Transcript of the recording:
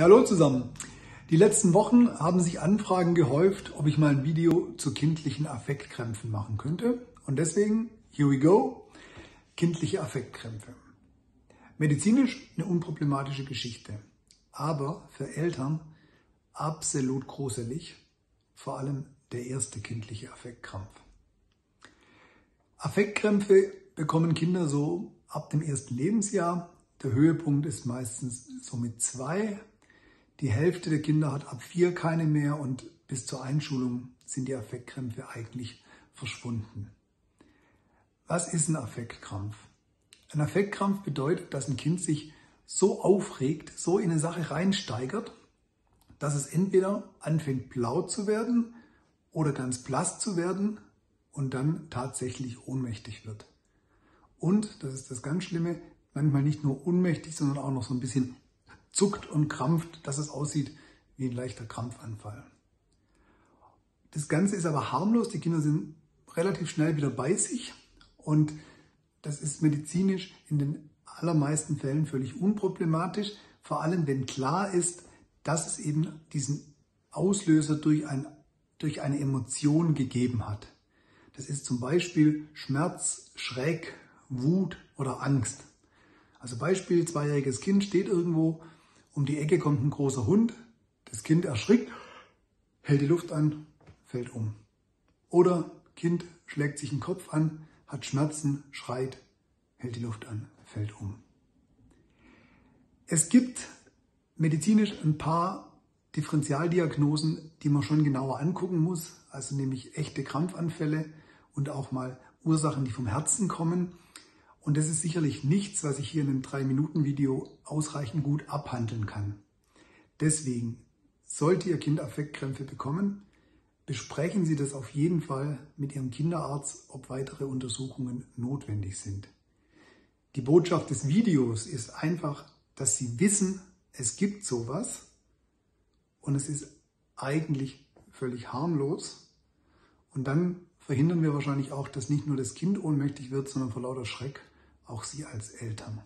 Ja, hallo zusammen. Die letzten Wochen haben sich Anfragen gehäuft, ob ich mal ein Video zu kindlichen Affektkrämpfen machen könnte. Und deswegen, here we go, kindliche Affektkrämpfe. Medizinisch eine unproblematische Geschichte, aber für Eltern absolut gruselig, vor allem der erste kindliche Affektkrampf. Affektkrämpfe bekommen Kinder so ab dem ersten Lebensjahr. Der Höhepunkt ist meistens so mit zwei, die Hälfte der Kinder hat ab vier keine mehr und bis zur Einschulung sind die Affektkrämpfe eigentlich verschwunden. Was ist ein Affektkrampf? Ein Affektkrampf bedeutet, dass ein Kind sich so aufregt, so in eine Sache reinsteigert, dass es entweder anfängt blau zu werden oder ganz blass zu werden und dann tatsächlich ohnmächtig wird. Und, das ist das ganz Schlimme, manchmal nicht nur ohnmächtig, sondern auch noch so ein bisschen zuckt und krampft, dass es aussieht wie ein leichter Krampfanfall. Das Ganze ist aber harmlos, die Kinder sind relativ schnell wieder bei sich und das ist medizinisch in den allermeisten Fällen völlig unproblematisch, vor allem wenn klar ist, dass es eben diesen Auslöser durch, ein, durch eine Emotion gegeben hat. Das ist zum Beispiel Schmerz, Schreck, Wut oder Angst. Also Beispiel, zweijähriges Kind steht irgendwo um die Ecke kommt ein großer Hund, das Kind erschrickt, hält die Luft an, fällt um. Oder Kind schlägt sich den Kopf an, hat Schmerzen, schreit, hält die Luft an, fällt um. Es gibt medizinisch ein paar Differentialdiagnosen, die man schon genauer angucken muss, also nämlich echte Krampfanfälle und auch mal Ursachen, die vom Herzen kommen. Und das ist sicherlich nichts, was ich hier in einem 3-Minuten-Video ausreichend gut abhandeln kann. Deswegen, sollte Ihr Kind Affektkrämpfe bekommen, besprechen Sie das auf jeden Fall mit Ihrem Kinderarzt, ob weitere Untersuchungen notwendig sind. Die Botschaft des Videos ist einfach, dass Sie wissen, es gibt sowas und es ist eigentlich völlig harmlos. Und dann verhindern wir wahrscheinlich auch, dass nicht nur das Kind ohnmächtig wird, sondern vor lauter Schreck auch Sie als Eltern.